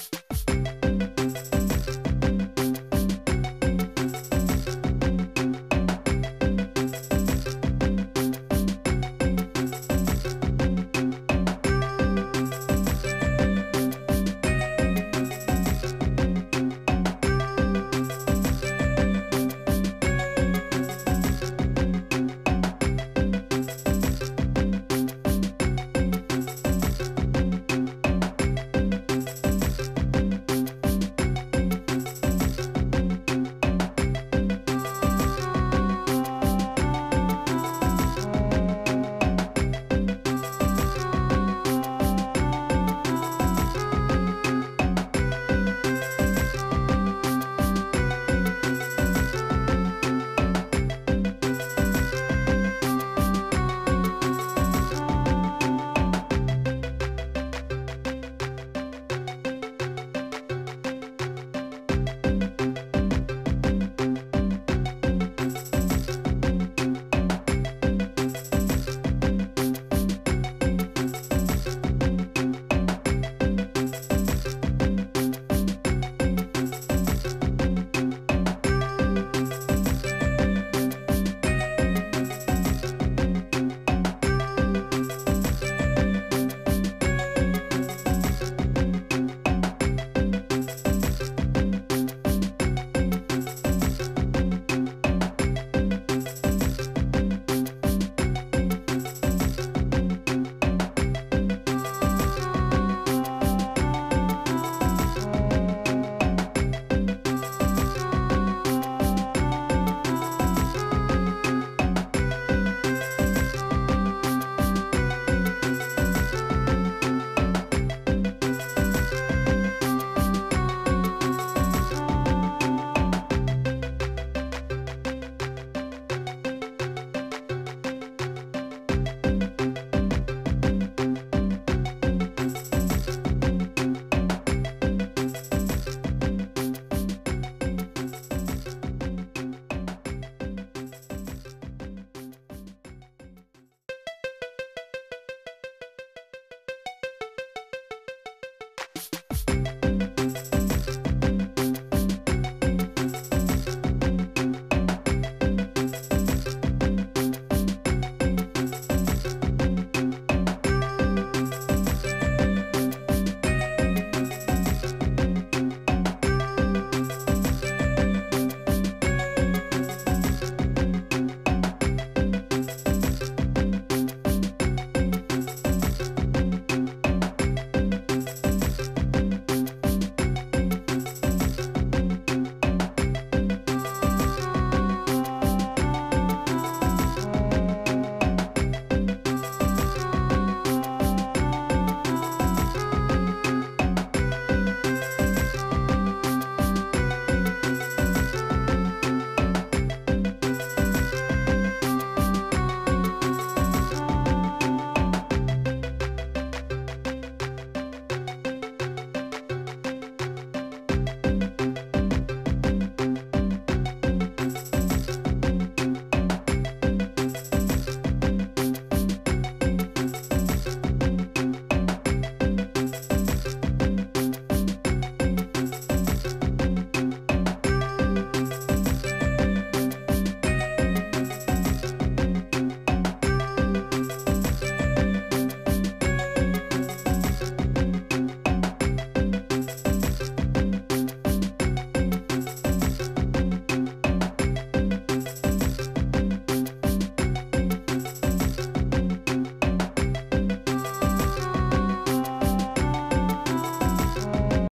you